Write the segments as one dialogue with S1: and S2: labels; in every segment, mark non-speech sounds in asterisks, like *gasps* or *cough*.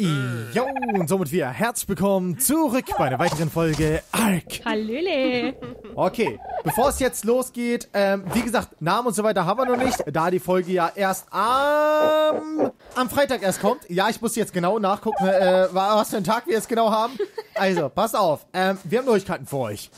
S1: Jo, und somit wieder herzlich willkommen zurück bei einer weiteren Folge Ark.
S2: Hallöle.
S1: Okay, bevor es jetzt losgeht, ähm, wie gesagt, Namen und so weiter haben wir noch nicht, da die Folge ja erst am, am Freitag erst kommt. Ja, ich muss jetzt genau nachgucken, äh, was für einen Tag wir jetzt genau haben. Also, pass auf, ähm, wir haben Neuigkeiten für euch.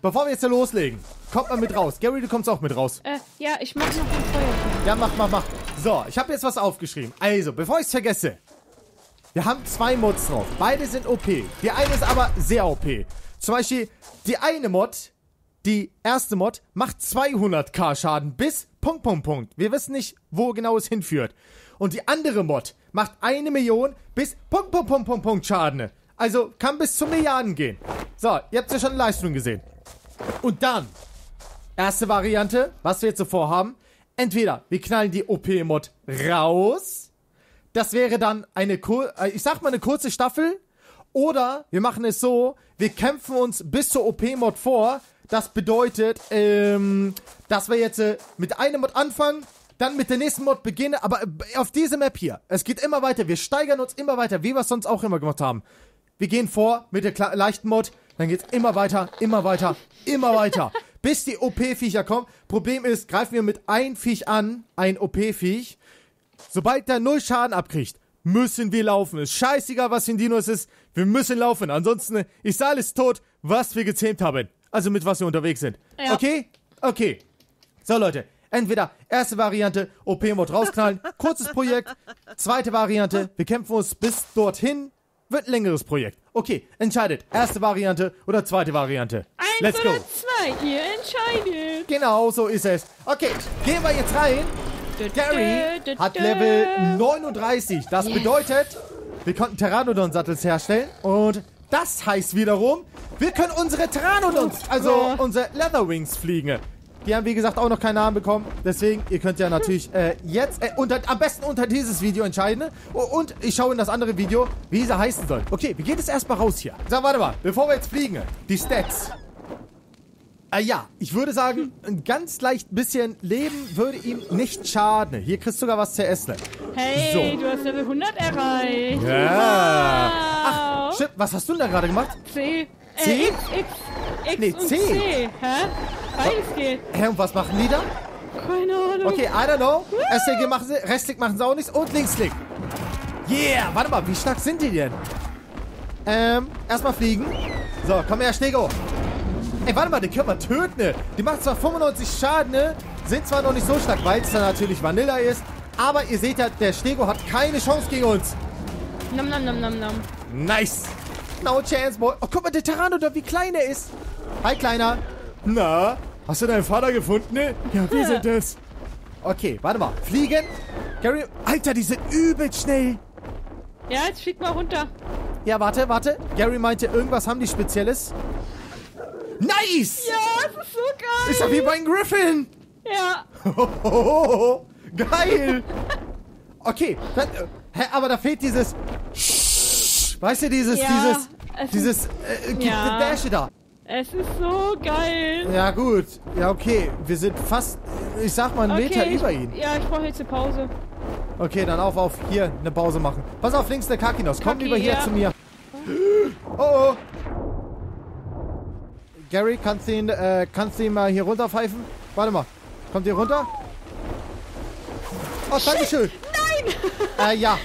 S1: Bevor wir jetzt hier loslegen, kommt mal mit raus. Gary, du kommst auch mit raus.
S2: Äh, ja, ich mach noch ein Feuerchen.
S1: Ja, mach, mach, mach. So, ich habe jetzt was aufgeschrieben. Also, bevor ich es vergesse. Wir haben zwei Mods drauf. Beide sind OP. Die eine ist aber sehr OP. Zum Beispiel die eine Mod, die erste Mod, macht 200k Schaden bis Punkt, Punkt, Punkt. Wir wissen nicht, wo genau es hinführt. Und die andere Mod macht eine Million bis Punkt, Punkt, Punkt, Punkt, Punkt Schaden. Also kann bis zu Milliarden gehen. So, ihr habt ja schon Leistung gesehen. Und dann, erste Variante, was wir jetzt so vorhaben. Entweder wir knallen die OP-Mod raus das wäre dann eine, Kur äh, ich sag mal eine kurze Staffel. Oder wir machen es so, wir kämpfen uns bis zur OP-Mod vor. Das bedeutet, ähm, dass wir jetzt äh, mit einem Mod anfangen, dann mit der nächsten Mod beginnen, aber äh, auf diese Map hier. Es geht immer weiter, wir steigern uns immer weiter, wie wir es sonst auch immer gemacht haben. Wir gehen vor mit der leichten Mod, dann geht's immer weiter, immer weiter, immer weiter, *laughs* bis die OP-Viecher kommen. Problem ist, greifen wir mit ein Viech an, ein OP-Viech, Sobald der null Schaden abkriegt, müssen wir laufen. Ist scheißegal, was für ein Dino es ist. Wir müssen laufen. Ansonsten ist alles tot, was wir gezähmt haben. Also mit was wir unterwegs sind. Ja. Okay? Okay. So, Leute. Entweder erste Variante, OP-Mod rausknallen, *laughs* kurzes Projekt. Zweite Variante, wir kämpfen uns bis dorthin, wird ein längeres Projekt. Okay, entscheidet. Erste Variante oder zweite Variante.
S2: Eins Let's oder go. zwei, ihr entscheidet.
S1: Genau, so ist es. Okay, gehen wir jetzt rein Gary hat Level 39. Das bedeutet, wir konnten Pteranodon-Sattels herstellen. Und das heißt wiederum, wir können unsere Pteranodons, also unsere Leatherwings fliegen. Die haben, wie gesagt, auch noch keinen Namen bekommen. Deswegen, ihr könnt ja *laughs* natürlich äh, jetzt äh, unter, am besten unter dieses Video entscheiden. Und ich schaue in das andere Video, wie sie heißen soll. Okay, wir gehen jetzt erstmal raus hier. So, warte mal. Bevor wir jetzt fliegen, die Stats. Äh, ja, ich würde sagen, ein ganz leicht bisschen Leben würde ihm nicht schaden. Hier kriegst du sogar was zu essen.
S2: Hey, so. du hast Level 100 erreicht.
S1: Ja. Wow. Ach, shit, was hast du denn da gerade gemacht?
S2: C.
S1: C?
S2: Äh, X, X, X nee, C. C. Hä? Beides geht.
S1: Hä, und was machen die da?
S2: Keine Ahnung.
S1: Okay, I don't know. SLG machen sie, Rechtsklick machen sie auch nichts und Linksklick. Yeah, warte mal, wie stark sind die denn? Ähm, erstmal fliegen. So, komm her, Stego. Ey, warte mal, den können wir töten, ne? Die macht zwar 95 Schaden, ne? Sind zwar noch nicht so stark, weil es dann natürlich Vanilla ist. Aber ihr seht ja, der Stego hat keine Chance gegen uns.
S2: Nom nom nom nom nom.
S1: Nice. No chance, boy. Oh, guck mal, der Pteranodon, wie klein er ist. Hi, Kleiner. Na, hast du deinen Vater gefunden, ne? Ja, wir sind es. Okay, warte mal. Fliegen. Gary, Alter, die sind übel schnell.
S2: Ja, jetzt fliegt mal runter.
S1: Ja, warte, warte. Gary meinte, irgendwas haben die Spezielles. Nice!
S2: Ja, das ist so geil!
S1: Ist ja wie bei Griffin!
S2: Ja. *laughs*
S1: geil! Okay, dann, äh, hä, aber da fehlt dieses. Weißt du, dieses, ja, dieses, dieses, äh, ja. Dash da.
S2: Es ist so geil.
S1: Ja, gut. Ja, okay. Wir sind fast, ich sag mal, einen okay, Meter
S2: ich,
S1: über ihn.
S2: Ja, ich brauche jetzt eine Pause.
S1: Okay, dann auf, auf. Hier, eine Pause machen. Pass auf, links der Kakinos. Komm lieber hier ja. zu mir. Oh, oh. Gary, kannst du ihn, äh, kannst du ihn mal hier runterpfeifen? Warte mal. Kommt ihr runter? Oh, Dankeschön.
S2: Nein!
S1: Äh, ja.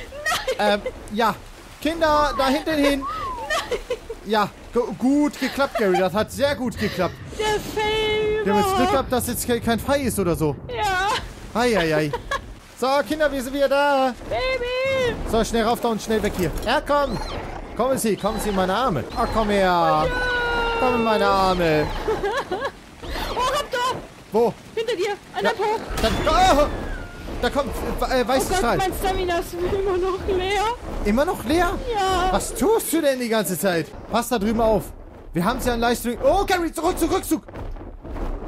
S2: Nein!
S1: Ähm, ja. Kinder, da hinten hin.
S2: Nein!
S1: Ja, gut geklappt, Gary. Das hat sehr gut geklappt.
S2: Der Fail.
S1: Wir haben jetzt Glück gehabt, dass jetzt kein Fall ist oder so.
S2: Ja.
S1: Eieiei. So, Kinder, wir sind wieder da.
S2: Baby.
S1: So, schnell rauf da und schnell weg hier. Ja, komm. Kommen Sie, kommen Sie in meine Arme. Ach, komm her.
S2: Oh, ja.
S1: Komm in meine Arme. *laughs*
S2: oh, Raptor!
S1: Wo?
S2: Hinter dir, an der ja, Po.
S1: Da, oh, da kommt äh, weiße
S2: oh
S1: Strahl.
S2: mein Stamina ist immer noch leer.
S1: Immer noch leer?
S2: Ja.
S1: Was tust du denn die ganze Zeit? Pass da drüben auf. Wir haben es ja in Leistung. Oh, Gary, zurück, zurück, zurück.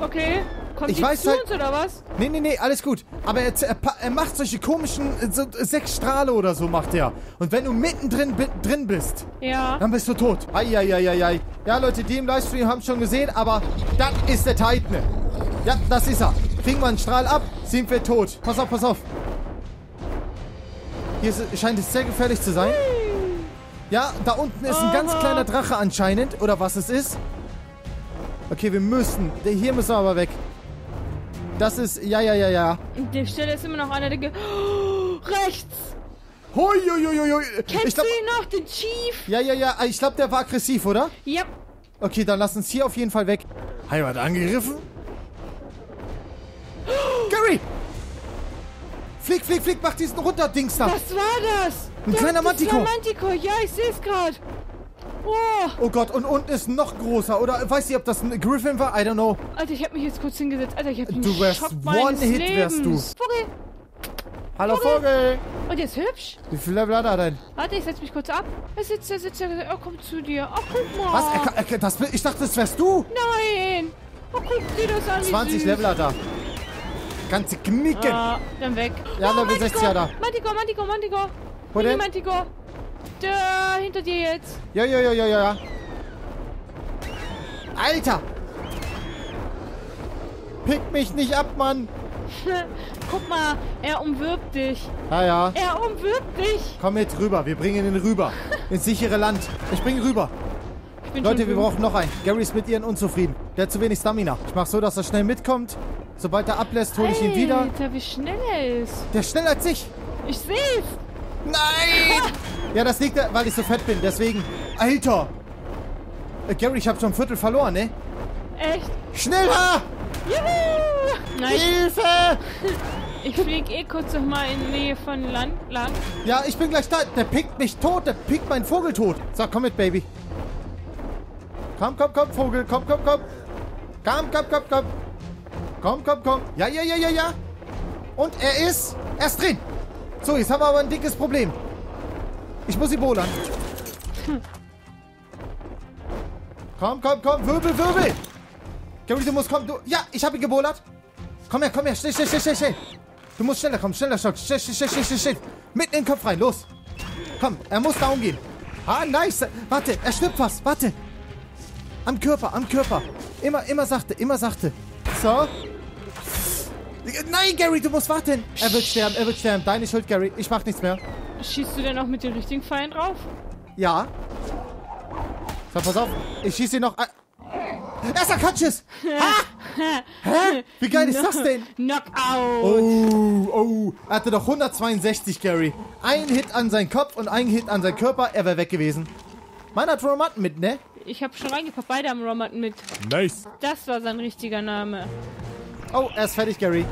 S2: Okay. Kommt
S1: ich weiß
S2: zu
S1: halt,
S2: uns oder was?
S1: Nee, nee, nee, alles gut. Aber er, er, er macht solche komischen so, sechs Strahle oder so macht er. Und wenn du mittendrin drin bist,
S2: ja.
S1: dann bist du tot. Eieieiei. Ja, Leute, die im Livestream haben es schon gesehen, aber das ist der Titan. Ja, das ist er. Kriegen wir einen Strahl ab, sind wir tot. Pass auf, pass auf. Hier ist, scheint es sehr gefährlich zu sein. Ja, da unten ist ein ganz kleiner Drache anscheinend. Oder was es ist. Okay, wir müssen. Hier müssen wir aber weg. Das ist. Ja, ja, ja, ja.
S2: An der Stelle ist immer noch einer, der... Ge oh, *gasps* rechts!
S1: Hui, hui, hui, hui.
S2: Kennst
S1: Ich glaub,
S2: du ihn noch, den Chief?
S1: ja, ja, ja. Ich glaube, der war aggressiv, oder?
S2: Ja.
S1: Okay, dann lass uns hier auf jeden Fall weg. Heimat angegriffen? *gasps* Gary! Flieg, flieg, flieg, mach diesen Runterdings da.
S2: Was war das?
S1: Ein
S2: das,
S1: kleiner
S2: das
S1: Manticore.
S2: war Manticore. Ja, ich sehe es gerade. Oh,
S1: Oh Gott, und unten ist noch großer. Oder weiß ich, ob das ein Griffin war? I don't know.
S2: Alter, ich habe mich jetzt kurz hingesetzt. Alter, ich habe den
S1: Du wärst
S2: Schock
S1: One-Hit
S2: Lebens.
S1: wärst
S2: Vogel.
S1: Hallo Vogel.
S2: Und der ist hübsch.
S1: Wie viel Level hat er denn?
S2: Warte, ich setz mich kurz ab. Er sitzt, er sitzt, er, er kommt zu dir. Ach, guck mal.
S1: Was? Er, er, das, ich dachte, das wärst du.
S2: Nein. Oh, guck dir das an, wie
S1: 20
S2: süß.
S1: Level hat er. Ganze Knicken.
S2: Ah, dann weg.
S1: Ja,
S2: oh,
S1: Level 60 hat er.
S2: Manticore, Manticore, Manticore.
S1: Wo denn?
S2: Manticore. Da, hinter dir jetzt.
S1: Ja, ja, ja, ja, ja, ja. Alter! Pick mich nicht ab, Mann! *laughs*
S2: Guck mal, er umwirbt dich.
S1: Ja, ja.
S2: Er umwirbt dich.
S1: Komm mit rüber. Wir bringen ihn rüber. Ins sichere Land. Ich bringe ihn rüber.
S2: Ich bin
S1: Leute, wir brauchen noch einen. Gary ist mit ihren unzufrieden. Der hat zu wenig Stamina. Ich mach so, dass er schnell mitkommt. Sobald er ablässt, hole ich ihn wieder.
S2: Alter, wie schnell er ist.
S1: Der ist schneller als ich.
S2: Ich seh's.
S1: Nein! Ja, das liegt, da- weil ich so fett bin. Deswegen. Alter! Äh, Gary, ich hab schon ein Viertel verloren, ne?
S2: Echt?
S1: Schneller!
S2: Juhu! Nein,
S1: Hilfe!
S2: ich flieg eh kurz noch mal in Nähe von Land lang.
S1: Ja, ich bin gleich da. Der pickt mich tot. Der pickt meinen Vogel tot. So, komm mit, Baby. Komm, komm, komm, Vogel. Komm, komm, komm. Komm, komm, komm, komm. Komm, komm, komm. Ja, ja, ja, ja, ja. Und er ist... Er ist drin. So, jetzt haben wir aber ein dickes Problem. Ich muss ihn bohlern. Komm, komm, komm. Wirbel, Wirbel. Gary, du musst kommen. Du, ja, ich habe ihn gebohlert. Komm her, komm her. Schnell, schnell, schnell, schnell. Du musst schneller kommen. Schneller, Schock. Schnell, schnell, schnell, schnell, schnell. Mitten in den Kopf rein. Los. Komm, er muss down gehen. Ah, nice. Warte, er stirbt fast. Warte. Am Körper, am Körper. Immer, immer sachte, immer sachte. So. Nein, Gary, du musst warten. Er wird sterben, er wird sterben. Deine Schuld, Gary. Ich mach nichts mehr.
S2: Schießt du denn auch mit dem richtigen Pfeilen drauf?
S1: Ja. So, pass auf. Ich schieße ihn noch. ein- Er ist unconscious. Ha! *laughs* Hä? Wie geil ist das denn?
S2: Knockout.
S1: Oh, oh. Er hatte doch 162, Gary. Ein Hit an seinen Kopf und ein Hit an seinen Körper. Er wäre weg gewesen. Meiner hat Romatten mit, ne?
S2: Ich habe schon reingepackt. Beide haben Romat mit.
S1: Nice.
S2: Das war sein richtiger Name.
S1: Oh, er ist fertig, Gary.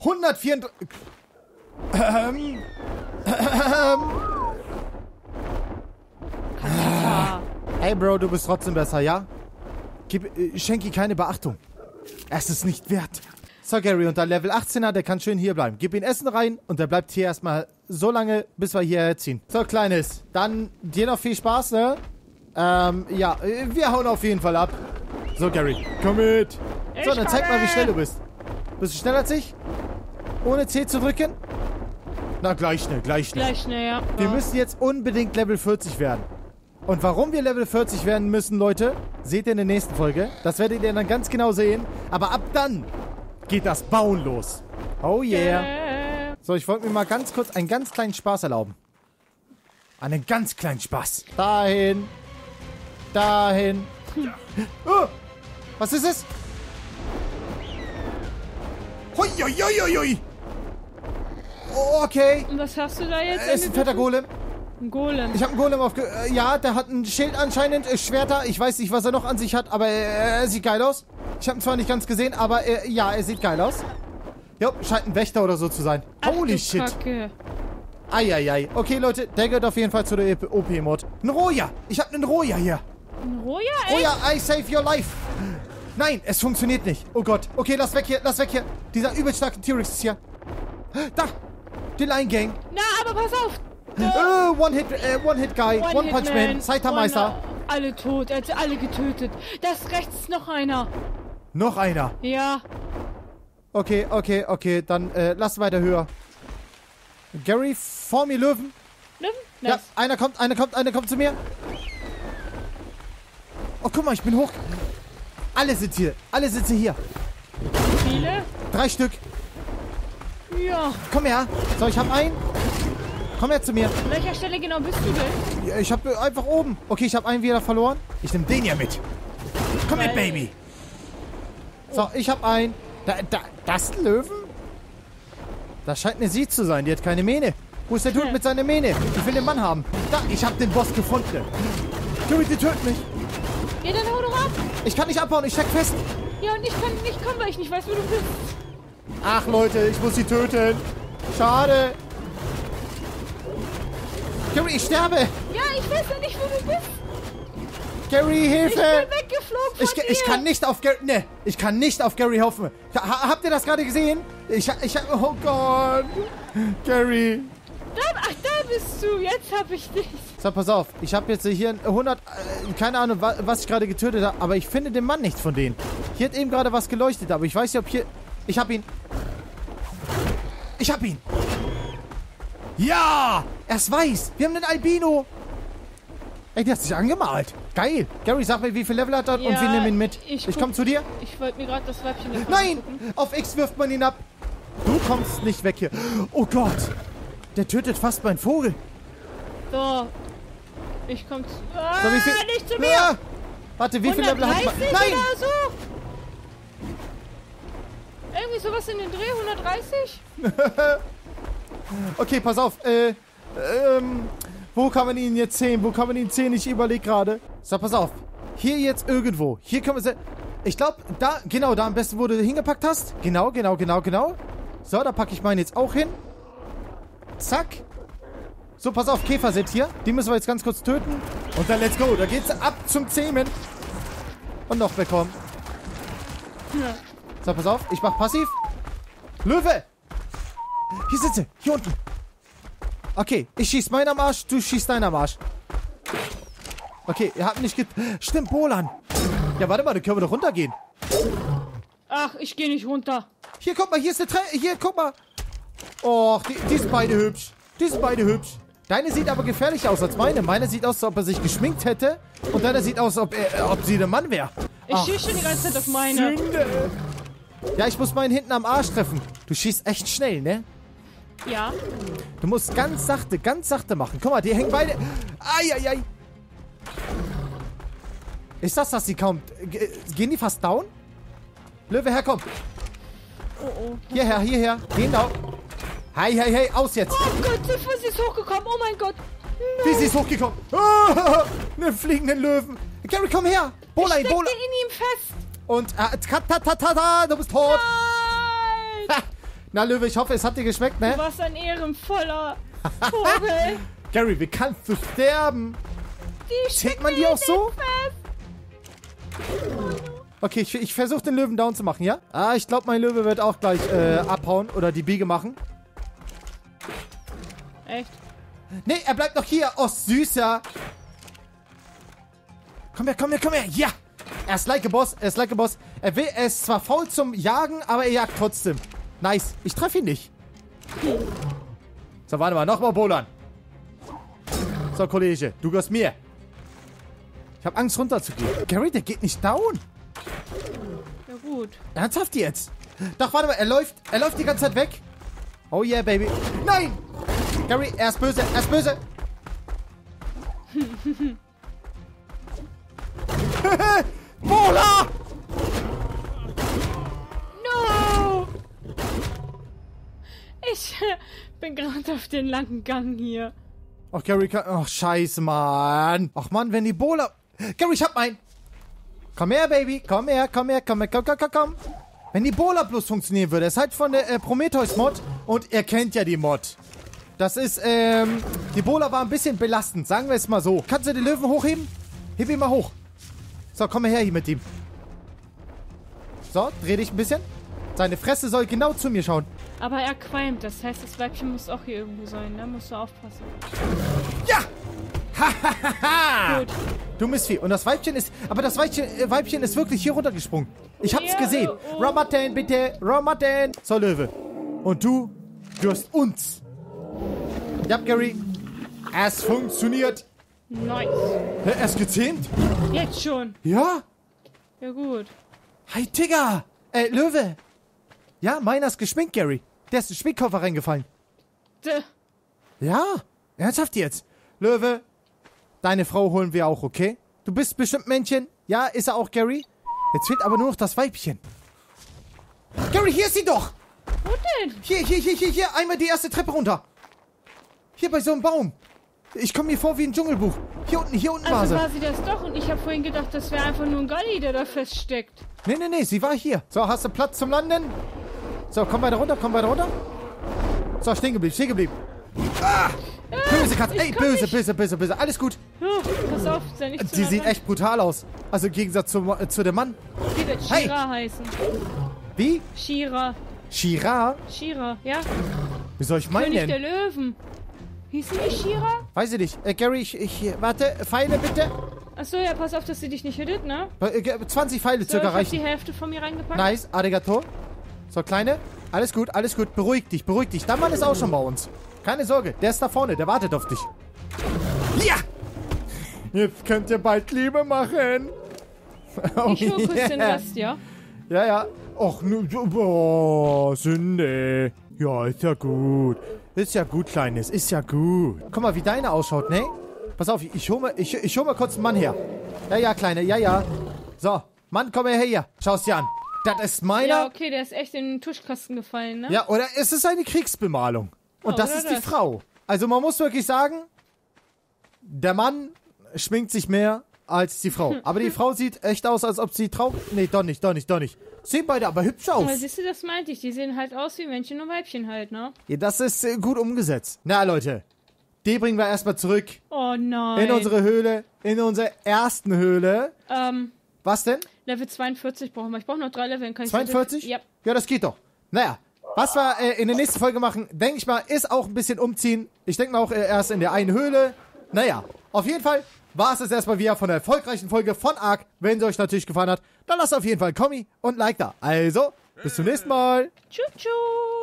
S1: 134. Ähm.
S2: Ah,
S1: Hey, Bro, du bist trotzdem besser, ja? Gib, äh, schenk ihm keine Beachtung. Er ist es nicht wert. So, Gary, und der Level 18er, der kann schön hier bleiben. Gib ihm Essen rein und der bleibt hier erstmal so lange, bis wir hierher ziehen. So, Kleines, dann dir noch viel Spaß, ne? Ähm, ja, äh, wir hauen auf jeden Fall ab. So, Gary, komm mit. So, dann zeig mal, wie schnell du bist. Bist du schneller als ich? Ohne C zu drücken? Na, gleich schnell, gleich schnell.
S2: gleich schnell, ja.
S1: Wir
S2: ja.
S1: müssen jetzt unbedingt Level 40 werden. Und warum wir Level 40 werden müssen, Leute, seht ihr in der nächsten Folge. Das werdet ihr dann ganz genau sehen. Aber ab dann geht das Bauen los. Oh yeah.
S2: Äh,
S1: So, ich wollte mir mal ganz kurz einen ganz kleinen Spaß erlauben. Einen ganz kleinen Spaß. Dahin. Dahin. Oh, was ist es? Hui, hui, hui, hui. Oh, okay.
S2: Und was hast du da jetzt?
S1: Es ist ein fetter Golem.
S2: Ein Golem.
S1: Ich habe einen Golem aufge... Äh, ja, der hat ein Schild anscheinend, äh, Schwerter. Ich weiß nicht, was er noch an sich hat, aber äh, er sieht geil aus. Ich habe ihn zwar nicht ganz gesehen, aber äh, ja, er sieht geil aus. Jo, scheint ein Wächter oder so zu sein.
S2: Ach,
S1: Holy shit.
S2: Kacke.
S1: Eieiei. Okay, Leute, der gehört auf jeden Fall zu der OP-Mod. Ein Roja. Ich habe einen Roja hier.
S2: Ein Roja?
S1: Roja, I save your life. Nein, es funktioniert nicht. Oh Gott. Okay, lass weg hier, lass weg hier. Dieser übel starke T-Rex ist hier. Da. Die Line Gang.
S2: Na, aber pass auf.
S1: Äh, One-Hit, äh, One-Hit-Guy. One-Punch-Man. Saita-Meister.
S2: One- Alle tot, er hat sie alle getötet. Das rechts ist noch einer.
S1: Noch einer.
S2: Ja.
S1: Okay, okay, okay. Dann äh, lass weiter höher. Gary, vor mir Löwen. Ja,
S2: Nice.
S1: einer kommt, einer kommt, einer kommt zu mir. Oh, guck mal, ich bin hoch. Alle sind hier. Alle sitzen hier.
S2: Viele?
S1: Drei Stück.
S2: Ja.
S1: Komm her. So, ich hab einen. Komm her zu mir.
S2: An welcher Stelle genau bist du denn?
S1: Ja, Ich hab äh, einfach oben. Okay, ich habe einen wieder verloren. Ich nehme den ja mit. Komm mit,
S2: Weil-
S1: Baby. So, ich habe einen. Da, da, das ein Löwen? Das scheint eine Sie zu sein. Die hat keine Mähne. Wo ist der Dude mit seiner Mähne? Ich will den Mann haben. Da, ich habe den Boss gefunden. Dude, die töten mich.
S2: Ja, dann doch ab.
S1: Ich kann nicht abhauen. Ich steck fest.
S2: Ja, und ich kann nicht kommen, weil ich nicht weiß, wo du bist.
S1: Ach, Leute, ich muss sie töten. Schade. Gary, ich sterbe.
S2: Ja, ich weiß ja nicht, wo du bist.
S1: Gary,
S2: Ich
S1: Hilfe.
S2: bin weggeflogen von
S1: Ich,
S2: dir.
S1: ich kann nicht auf Gary. Ne, ich kann nicht auf Gary hoffen. Ha, habt ihr das gerade gesehen? Ich, ich, oh Gott. Gary.
S2: Da, ach, da bist du. Jetzt hab ich dich.
S1: So, pass auf. Ich habe jetzt hier 100. Äh, keine Ahnung, wa- was ich gerade getötet habe. Aber ich finde den Mann nicht von denen. Hier hat eben gerade was geleuchtet. Aber ich weiß nicht, ob hier. Ich hab ihn. Ich hab ihn. Ja! Er ist weiß. Wir haben einen Albino. Ey, der hat sich angemalt. Geil. Gary, sag mir, wie viel Level hat er und
S2: Ja,
S1: wir nehmen ihn mit.
S2: ich
S1: ich komme zu dir.
S2: Ich wollte mir gerade das Weibchen
S1: Nein!
S2: angucken.
S1: Auf X wirft man ihn ab. Du kommst nicht weg hier. Oh Gott. Der tötet fast meinen Vogel.
S2: So. Ich komm zu... Ah,
S1: So, wie viel?
S2: nicht zu mir!
S1: Ah! Warte, wie viel Level hat
S2: 130
S1: man? Nein!
S2: oder so? Irgendwie sowas in den Dreh, 130? *laughs*
S1: Okay, pass auf. Äh, ähm, wo kann man ihn jetzt sehen? Wo kann man ihn sehen? Ich überlege gerade. So, pass auf. Hier jetzt irgendwo. Hier können wir Ich glaube, da, genau, da am besten, wo du hingepackt hast. Genau, genau, genau, genau. So, da packe ich meinen jetzt auch hin. Zack. So, pass auf, Käfer sind hier. Die müssen wir jetzt ganz kurz töten. Und dann let's go. Da geht's ab zum Zähmen. Und noch bekommen.
S2: Ja.
S1: So, pass auf. Ich mach passiv. Löwe! Hier sind sie. Hier unten. Okay, ich schieß meinen am Arsch, du schießt deinen am Arsch. Okay, ihr habt nicht get... Stimmt, Bolan. Ja, warte mal, dann können wir doch runtergehen.
S2: Ach, ich gehe nicht runter.
S1: Hier, guck mal, hier ist eine Treppe. Hier, guck mal. Och, die, die sind beide hübsch. Die sind beide hübsch. Deine sieht aber gefährlich aus als meine. Meine sieht aus, als ob er sich geschminkt hätte. Und deine sieht aus, als ob, er, ob sie ein Mann wäre.
S2: Ich
S1: Ach,
S2: schieße schon die ganze Zeit auf meine.
S1: Sünde. Ja, ich muss meinen hinten am Arsch treffen. Du schießt echt schnell, ne?
S2: Ja.
S1: Du musst ganz sachte, ganz sachte machen. Guck mal, die hängen beide. Eieiei. Ist das, dass sie kaum. Ge- Gehen die fast down? Löwe, herkomm.
S2: Oh, oh.
S1: Hierher, hierher. Genau. Hey, hey, hey, aus jetzt.
S2: Oh Gott, sie ist hochgekommen. Oh mein Gott.
S1: Wie sie ist hochgekommen. *laughs* Ah, einen fliegenden Löwen. Gary, komm her. Bola,
S2: Steck
S1: Bola.
S2: in ihm fest.
S1: Und. Ah, ta, ta, ta, ta, du bist tot.
S2: Nein.
S1: Na, Löwe, ich hoffe, es hat dir geschmeckt,
S2: Du
S1: ne?
S2: warst ein ehrenvoller Vogel. *laughs*
S1: Gary, wie kannst du sterben?
S2: Die
S1: Zählt man die auch so?
S2: Fest.
S1: Okay, ich, ich versuche den Löwen down zu machen, ja? Ah, ich glaube, mein Löwe wird auch gleich äh, abhauen oder die Biege machen.
S2: Echt?
S1: Nee, er bleibt noch hier. Oh, süßer. Komm her, komm her, komm her. Ja. Er ist like a Boss. Er ist like a Boss. Er, will, er ist zwar faul zum Jagen, aber er jagt trotzdem. Nice. Ich treffe ihn nicht. So, warte mal. Nochmal Bolan. So, Kollege. Du gehörst mir. Ich habe Angst, runterzugehen. Gary, der geht nicht down.
S2: Ja gut.
S1: Ernsthaft jetzt? Doch, warte mal, er läuft, er läuft die ganze Zeit weg. Oh yeah, Baby. Nein! Gary, er ist böse, er ist böse. *laughs* Bola!
S2: No! Ich bin gerade auf den langen Gang hier.
S1: Ach, Gary kann... Ach, scheiße, Mann. Ach, Mann, wenn die Bola... Gary, ich hab einen. Komm her, Baby. Komm her, komm her, komm her, komm, komm, komm, komm. Wenn die Bola plus funktionieren würde. Es ist halt von der äh, Prometheus-Mod. Und ihr kennt ja die Mod. Das ist, ähm... Die Bola war ein bisschen belastend. Sagen wir es mal so. Kannst du den Löwen hochheben? Heb ihn mal hoch. So, komm mal her hier mit ihm. So, dreh dich ein bisschen. Seine Fresse soll genau zu mir schauen.
S2: Aber er qualmt, das heißt, das Weibchen muss auch hier irgendwo sein. Da musst du aufpassen.
S1: Ja! Ha!
S2: Gut.
S1: Du Mistvieh. Und das Weibchen ist. Aber das Weibchen, äh, Weibchen ist wirklich hier runtergesprungen. Ich hab's
S2: Ja,
S1: gesehen.
S2: oh, oh.
S1: Ramaten, bitte. Ramaten. So, Löwe. Und du gehörst uns. Ja, Gary. Es funktioniert.
S2: Nice.
S1: Hä, Er ist gezähmt?
S2: Jetzt schon.
S1: Ja?
S2: Ja gut.
S1: Hi, Tigger. Äh, Löwe. Ja, meiner ist geschminkt, Gary. Der ist in den Schminkkoffer reingefallen.
S2: D
S1: Ja. Ernsthaft jetzt? Löwe, deine Frau holen wir auch, okay? Du bist bestimmt Männchen. Ja, ist er auch Gary? Jetzt fehlt aber nur noch das Weibchen. Gary, hier ist sie doch!
S2: Wo denn?
S1: Hier, hier, hier, hier, hier. Einmal die erste Treppe runter. Hier bei so einem Baum. Ich komme mir vor wie ein Dschungelbuch. Hier unten, hier unten war
S2: Also
S1: sie.
S2: war sie das doch und ich habe vorhin gedacht, das wäre einfach nur ein Golli, der da feststeckt.
S1: Nee, nee, nee, sie war hier. So, hast du Platz zum Landen? So, komm weiter runter, komm weiter runter. So, stehen geblieben, stehen geblieben. Ah! Böse Katze. Ey, böse,
S2: nicht.
S1: böse, böse, böse. Alles gut.
S2: Oh, pass auf, sei nicht zu
S1: Sie
S2: nah
S1: sieht echt brutal aus. Also im Gegensatz zum, äh, zu dem Mann.
S2: Die wird
S1: Hey!
S2: Shira heißen.
S1: Wie?
S2: Shira.
S1: Shira?
S2: Shira, ja?
S1: Wie soll ich meinen
S2: König der? Löwen. Hieß sie nicht Shira?
S1: Weiß ich nicht. Äh, Gary, ich, ich, warte, Pfeile bitte.
S2: Achso, ja, pass auf, dass sie dich nicht hittet, ne?
S1: Äh, ge- 20 Pfeile
S2: So,
S1: circa
S2: ich hab die
S1: reichen.
S2: Hälfte von mir reingepackt.
S1: Nice, arigato. So, Kleine. Alles gut, alles gut. Beruhig dich, beruhig dich. Der Mann ist auch schon bei uns. Keine Sorge, der ist da vorne, der wartet auf dich. Ja! Jetzt könnt ihr bald Liebe machen. Oh,
S2: Ich hole kurz den Rest, ja?
S1: Ja, ja. Och, nu, oh, Sünde. Ja, ist ja gut. Ist ja gut, Kleines, ist ja gut. Guck mal, wie deine ausschaut, ne? Pass auf, ich hol mal, ich, ich hol mal kurz einen Mann her. Ja, ja, Kleine, ja, ja. So, Mann, komm her hier. Schau's dir an. Das ist meiner.
S2: Ja, okay, der ist echt in den Tuschkasten gefallen, ne?
S1: Ja, oder es ist eine Kriegsbemalung. Und
S2: Oh,
S1: das ist die
S2: das.
S1: Frau. Also man muss wirklich sagen, der Mann schminkt sich mehr als die Frau. *laughs* Aber die Frau sieht echt aus, als ob sie traurig... Nee, doch nicht, doch nicht, doch nicht. Sehen beide aber hübsch aus.
S2: Aber siehst du, das meinte ich. Die sehen halt aus wie Männchen und Weibchen halt, ne?
S1: Ja, das ist äh, gut umgesetzt. Na, Leute. Die bringen wir erstmal zurück
S2: Oh nein.
S1: in unsere Höhle. In unsere ersten Höhle.
S2: ähm,
S1: Was denn?
S2: Level 42 brauchen wir. Ich brauche noch drei Level. Kann ich
S1: 42?
S2: Ja.
S1: Ja, das geht doch. Naja, was wir äh, in der nächsten Folge machen, denke ich mal, ist auch ein bisschen umziehen. Ich denke mal auch äh, erst in der einen Höhle. Naja, auf jeden Fall war es das erstmal wieder von der erfolgreichen Folge von Ark. Wenn sie euch natürlich gefallen hat, dann lasst auf jeden Fall ein Kommi und ein Like da. Also, bis zum nächsten Mal.
S2: Tschu-tschu.